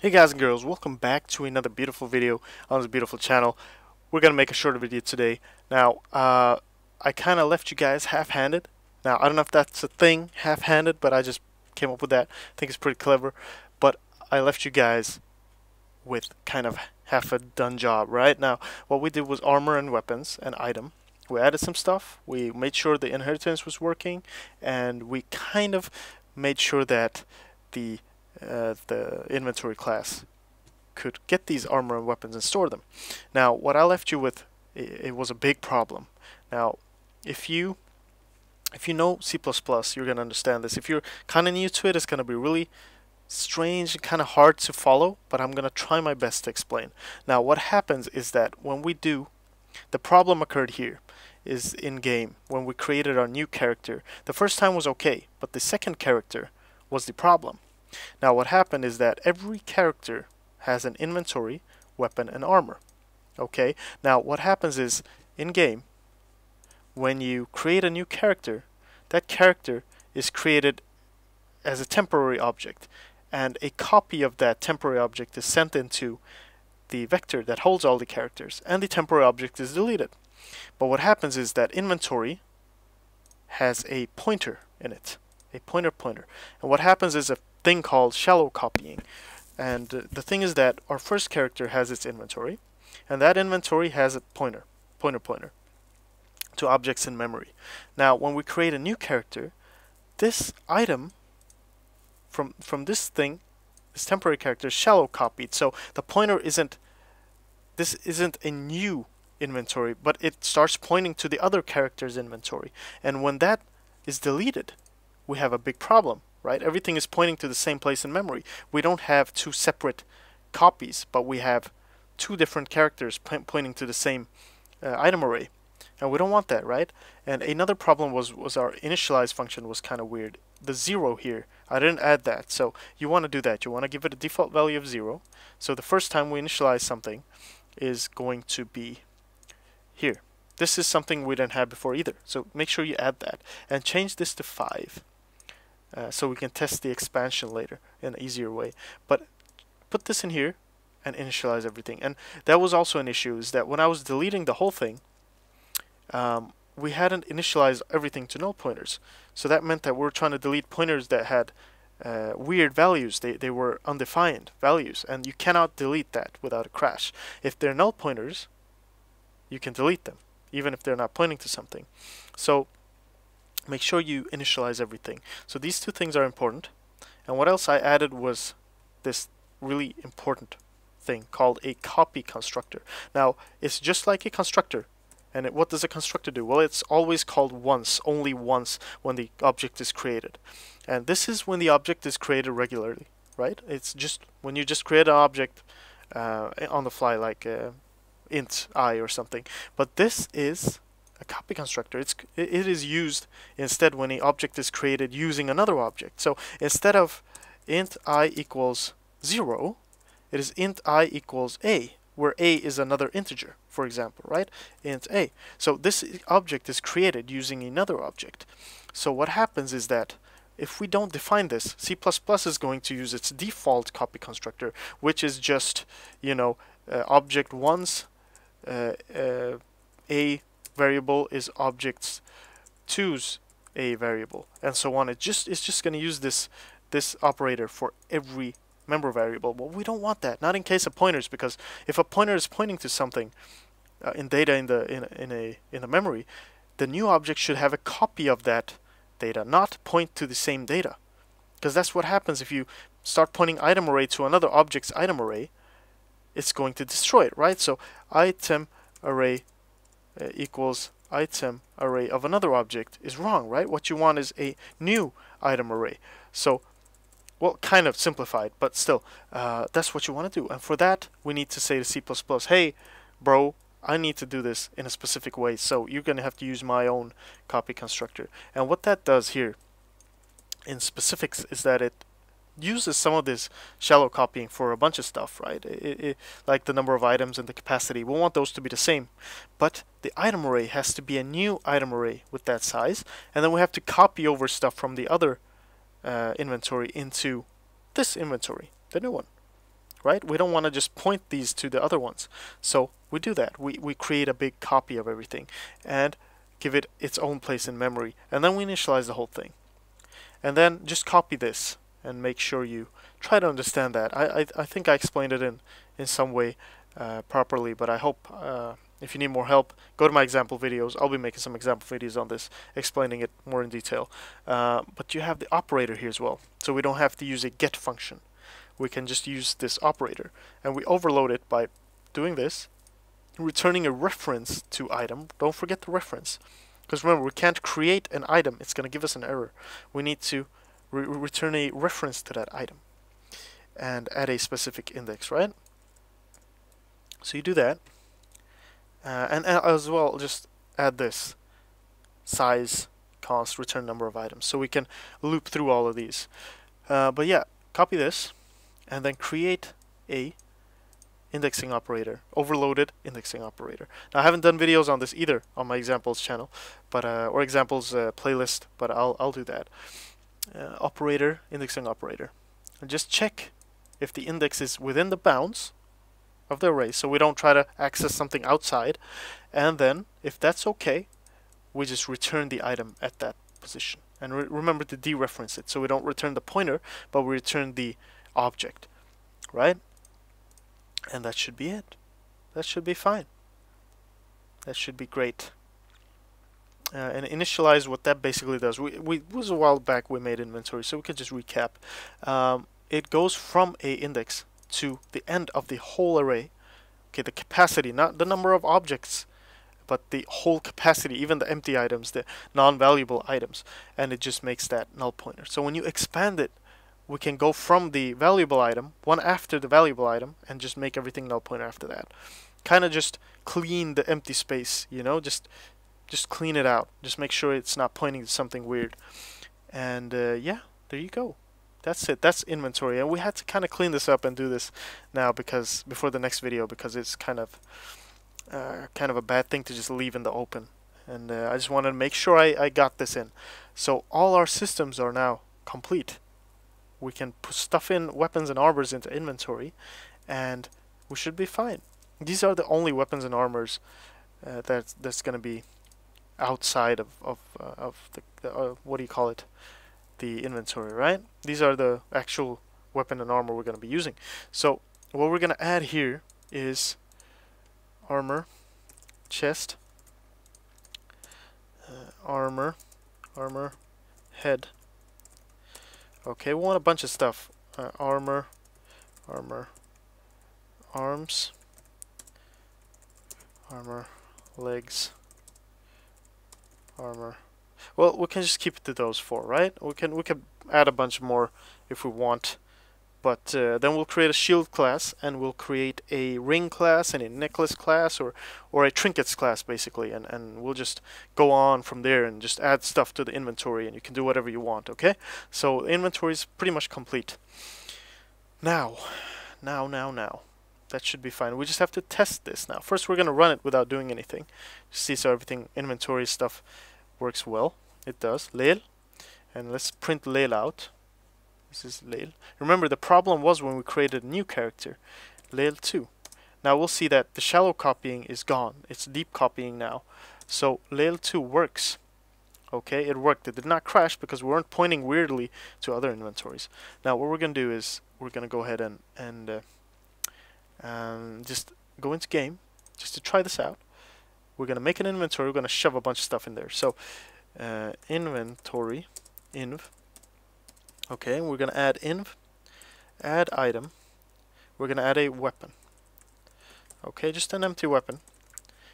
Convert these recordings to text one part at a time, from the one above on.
Hey guys and girls, welcome back to another beautiful video on this beautiful channel. We're going to make a shorter video today. Now, uh, I kind of left you guys half-handed. Now, I don't know if that's a thing, half-handed, but I just came up with that. I think it's pretty clever. But I left you guys with kind of half a done job, right? Now, what we did was armor and weapons and item. We added some stuff. We made sure the inheritance was working, and we kind of made sure that the uh, the inventory class could get these armor and weapons and store them. Now, what I left you with, it, it was a big problem. Now, if you if you know C++, you're going to understand this. If you're kind of new to it, it's going to be really strange and kind of hard to follow, but I'm going to try my best to explain. Now, what happens is that when we do, the problem occurred here is in game when we created our new character. The first time was okay, but the second character was the problem. Now what happened is that every character has an inventory, weapon, and armor. Okay, now what happens is in game, when you create a new character, that character is created as a temporary object, and a copy of that temporary object is sent into the vector that holds all the characters, and the temporary object is deleted. But what happens is that inventory has a pointer in it, a pointer pointer. And what happens is a thing called shallow copying. And uh, the thing is that our first character has its inventory, and that inventory has a pointer, pointer pointer, to objects in memory. Now, when we create a new character, this item from from this thing, this temporary character, is shallow copied. So the pointer isn't this isn't a new inventory, but it starts pointing to the other character's inventory. And when that is deleted, we have a big problem right? Everything is pointing to the same place in memory. We don't have two separate copies, but we have two different characters pointing to the same uh, item array. And we don't want that, right? And another problem was, was our initialize function was kind of weird. The zero here, I didn't add that. So you want to do that. You want to give it a default value of zero. So the first time we initialize something is going to be here. This is something we didn't have before either. So make sure you add that. And change this to 5 uh, so we can test the expansion later in an easier way. But put this in here and initialize everything. And that was also an issue is that when I was deleting the whole thing, um, we hadn't initialized everything to null pointers. So that meant that we are trying to delete pointers that had uh, weird values. They, they were undefined values. And you cannot delete that without a crash. If they're null pointers, you can delete them, even if they're not pointing to something. So make sure you initialize everything. So these two things are important. And what else I added was this really important thing called a copy constructor. Now, it's just like a constructor. And it, what does a constructor do? Well, it's always called once, only once, when the object is created. And this is when the object is created regularly, right? It's just when you just create an object uh, on the fly, like uh, int i or something. But this is a copy constructor. It's, it is used instead when an object is created using another object. So instead of int i equals 0, it is int i equals a, where a is another integer, for example, right? int a. So this object is created using another object. So what happens is that if we don't define this, C++ is going to use its default copy constructor, which is just, you know, uh, object once, uh, uh, a variable is objects 2's a variable and so on. It just it's just going to use this this operator for every member variable. Well, we don't want that. Not in case of pointers because if a pointer is pointing to something uh, in data in the in, in a in the memory, the new object should have a copy of that data, not point to the same data. Because that's what happens if you start pointing item array to another object's item array, it's going to destroy it, right? So item array uh, equals item array of another object is wrong, right? What you want is a new item array. So, well, kind of simplified, but still, uh, that's what you want to do. And for that, we need to say to C++, hey, bro, I need to do this in a specific way, so you're going to have to use my own copy constructor. And what that does here in specifics is that it uses some of this shallow copying for a bunch of stuff, right? It, it, like the number of items and the capacity. We want those to be the same. But the item array has to be a new item array with that size. And then we have to copy over stuff from the other uh, inventory into this inventory, the new one. right? We don't want to just point these to the other ones. So we do that. We, we create a big copy of everything and give it its own place in memory. And then we initialize the whole thing. And then just copy this and make sure you try to understand that. I, I, I think I explained it in, in some way uh, properly, but I hope uh, if you need more help, go to my example videos. I'll be making some example videos on this, explaining it more in detail. Uh, but you have the operator here as well, so we don't have to use a get function we can just use this operator and we overload it by doing this returning a reference to item don't forget the reference because remember we can't create an item it's going to give us an error we need to re return a reference to that item and add a specific index right so you do that uh, and, as well just add this size const return number of items so we can loop through all of these uh, but yeah copy this and then create a indexing operator, overloaded indexing operator. Now I haven't done videos on this either on my examples channel, but uh, or examples uh, playlist, but I'll I'll do that. Uh, operator, indexing operator, and just check if the index is within the bounds of the array, so we don't try to access something outside, and then if that's okay, we just return the item at that position. And re remember to dereference it, so we don't return the pointer, but we return the object, right? And that should be it. That should be fine. That should be great. Uh, and initialize what that basically does. We, we was a while back we made inventory, so we can just recap. Um, it goes from a index to the end of the whole array. Okay, the capacity, not the number of objects, but the whole capacity, even the empty items, the non-valuable items, and it just makes that null pointer. So when you expand it we can go from the valuable item, one after the valuable item, and just make everything null pointer after that. Kind of just clean the empty space, you know, just just clean it out. Just make sure it's not pointing to something weird. And uh, yeah, there you go. That's it. That's inventory. And we had to kind of clean this up and do this now because before the next video because it's kind of uh, kind of a bad thing to just leave in the open. And uh, I just wanted to make sure I, I got this in. So all our systems are now complete we can put stuff in weapons and armors into inventory and we should be fine. These are the only weapons and armors uh, that's that's going to be outside of of uh, of the, uh, what do you call it? The inventory right? These are the actual weapon and armor we're going to be using. So what we're going to add here is armor chest uh, armor armor head. Okay, we want a bunch of stuff. Uh, armor, armor, arms, armor, legs, armor. Well, we can just keep it to those four, right? We can we can add a bunch more if we want. But uh, then we'll create a shield class and we'll create a ring class and a necklace class or, or a trinkets class basically and, and we'll just go on from there and just add stuff to the inventory and you can do whatever you want, okay? So inventory is pretty much complete. Now, now, now, now. That should be fine. We just have to test this now. First we're going to run it without doing anything. See so everything, inventory stuff works well. It does. Lel. And let's print Lel out. This is Lael. Remember, the problem was when we created a new character, Lael 2. Now we'll see that the shallow copying is gone. It's deep copying now. So Lael 2 works. Okay, it worked. It did not crash because we weren't pointing weirdly to other inventories. Now what we're going to do is we're going to go ahead and, and uh, um, just go into game just to try this out. We're going to make an inventory. We're going to shove a bunch of stuff in there. So uh, inventory inv Okay, we're going to add inv, add item. We're going to add a weapon. Okay, just an empty weapon.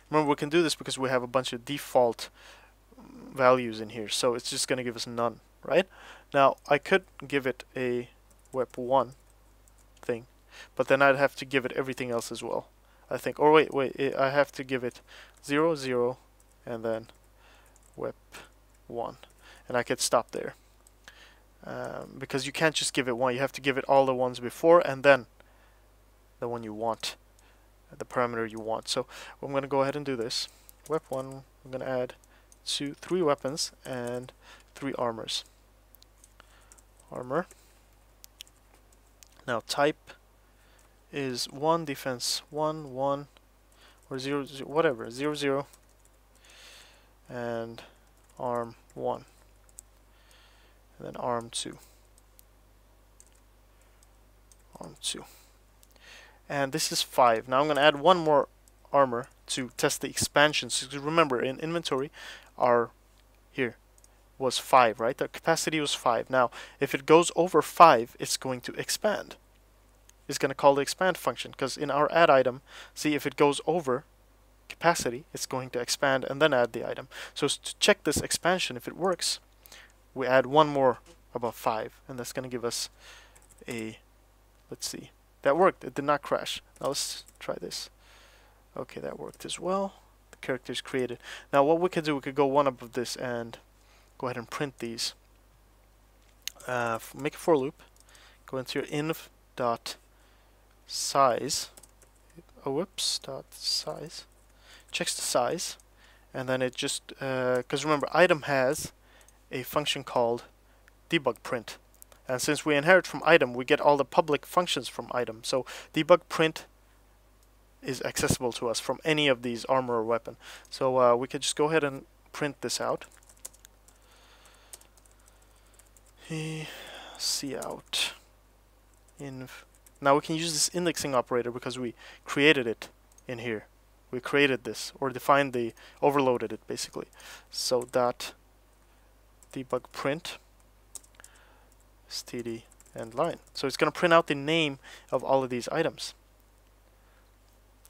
Remember, we can do this because we have a bunch of default values in here, so it's just going to give us none, right? Now, I could give it a wep1 thing, but then I'd have to give it everything else as well, I think. Or wait, wait, I have to give it 0, 0, and then wep1, and I could stop there. Um, because you can't just give it one. You have to give it all the ones before and then the one you want the parameter you want. So I'm going to go ahead and do this. Wep 1 I'm going to add two three weapons and three armors. Armor. Now type is 1 defense 1 1 or 0, 0 whatever 0 0 and arm 1 and then arm 2 arm 2 and this is 5 now I'm going to add one more armor to test the expansions because remember in inventory our here was 5 right? The capacity was 5 now if it goes over 5 it's going to expand it's going to call the expand function because in our add item see if it goes over capacity it's going to expand and then add the item. So to check this expansion if it works we add one more above 5 and that's going to give us a let's see that worked it did not crash. Now let's try this. Okay that worked as well. The character is created. Now what we could do we could go one above this and go ahead and print these. Uh, make a for loop. Go into your inv dot size. Oh whoops dot size. Checks the size. And then it just because uh, remember item has a function called debug print. And since we inherit from item we get all the public functions from item. So debug print is accessible to us from any of these armor or weapon. So uh, we could just go ahead and print this out. See out. In now we can use this indexing operator because we created it in here. We created this or defined the overloaded it basically. So dot debug print std and line. So it's going to print out the name of all of these items.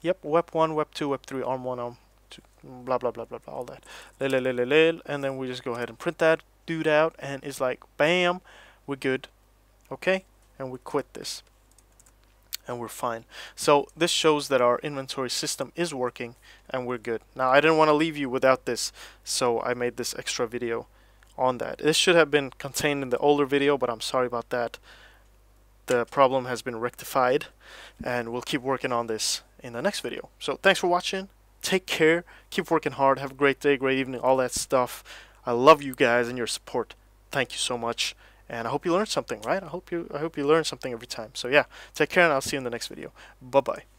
Yep web 1 web 2 web 3 arm 1 arm 2 blah blah blah blah blah all that. And then we just go ahead and print that dude out and it's like bam we're good. Okay? And we quit this and we're fine. So this shows that our inventory system is working and we're good. Now I didn't want to leave you without this so I made this extra video on that. This should have been contained in the older video but I'm sorry about that. The problem has been rectified and we'll keep working on this in the next video. So thanks for watching. Take care. Keep working hard. Have a great day, great evening, all that stuff. I love you guys and your support. Thank you so much and I hope you learned something, right? I hope you I hope you learn something every time. So yeah, take care and I'll see you in the next video. Bye bye.